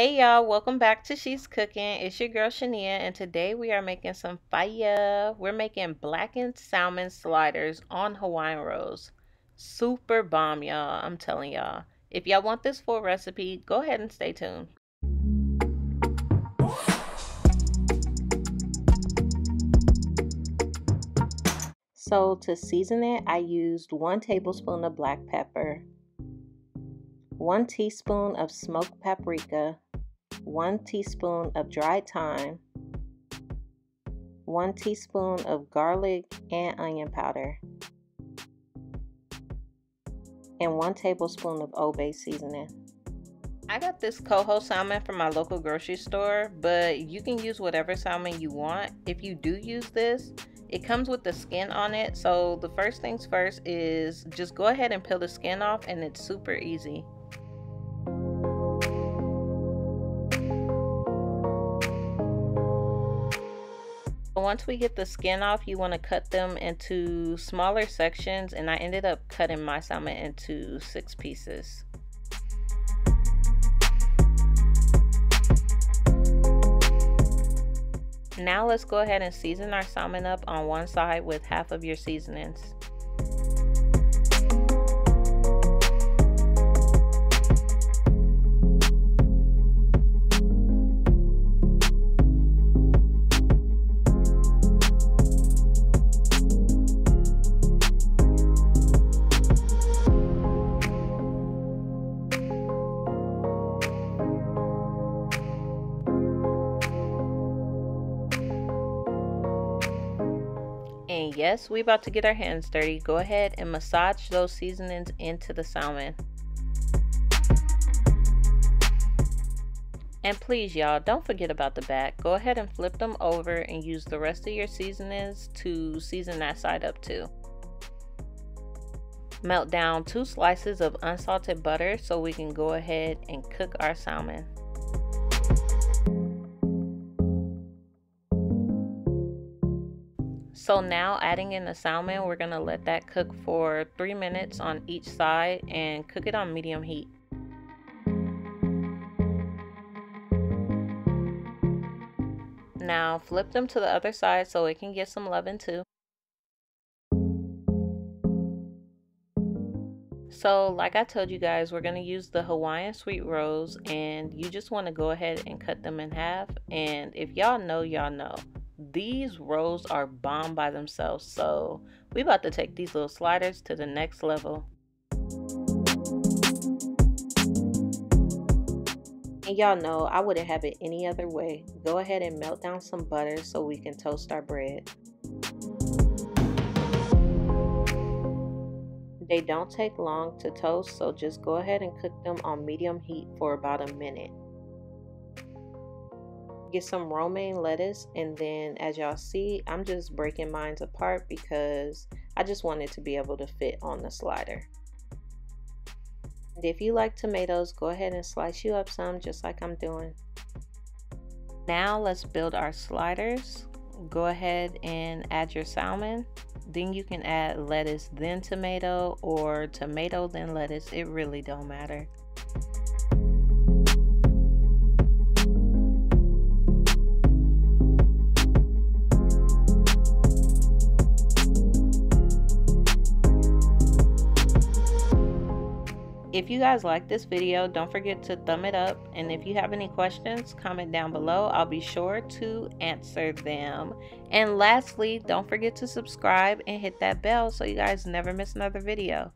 Hey y'all, welcome back to She's Cookin. It's your girl Shenia, and today we are making some fire. We're making blackened salmon sliders on Hawaiian rolls. Super bomb, y'all. I'm telling y'all. If y'all want this full recipe, go ahead and stay tuned. So to season it, I used one tablespoon of black pepper, one teaspoon of smoked paprika, 1 teaspoon of dried thyme, 1 teaspoon of garlic and onion powder, and 1 tablespoon of Old Bay seasoning. I got this coho salmon from my local grocery store, but you can use whatever salmon you want. If you do use this, it comes with the skin on it. So the first things first is just go ahead and peel the skin off and it's super easy. Once we get the skin off, you want to cut them into smaller sections, and I ended up cutting my salmon into six pieces. Now let's go ahead and season our salmon up on one side with half of your seasonings. And yes, we about to get our hands dirty. Go ahead and massage those seasonings into the salmon. And please, y'all, don't forget about the back. Go ahead and flip them over and use the rest of your seasonings to season that side up too. Melt down two slices of unsalted butter so we can go ahead and cook our salmon. So now adding in the salmon, we're gonna let that cook for three minutes on each side and cook it on medium heat. Now flip them to the other side so it can get some loving too. So like I told you guys, we're going to use the Hawaiian sweet rolls and you just want to go ahead and cut them in half. And if y'all know, y'all know these rolls are bomb by themselves. So we about to take these little sliders to the next level. And y'all know I wouldn't have it any other way. Go ahead and melt down some butter so we can toast our bread. They don't take long to toast, so just go ahead and cook them on medium heat for about a minute get some romaine lettuce and then as y'all see I'm just breaking mine apart because I just wanted to be able to fit on the slider. And if you like tomatoes go ahead and slice you up some just like I'm doing. Now let's build our sliders. Go ahead and add your salmon. Then you can add lettuce then tomato or tomato then lettuce. It really don't matter If you guys like this video, don't forget to thumb it up. And if you have any questions, comment down below. I'll be sure to answer them. And lastly, don't forget to subscribe and hit that bell so you guys never miss another video.